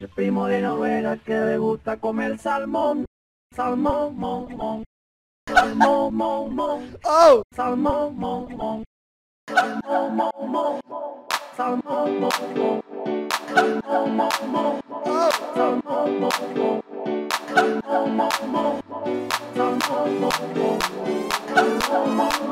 El primo de novela que le gusta comer salmón, salmón, mon, mon. Salmón, mon, mon. Oh. Salmón, mon, mon. Salmón, mon, mon. Salmón, mon, mon. Salmón, mon, mon. Oh. Salmón, mon, mon. Salmón, mon, mon. Salmón,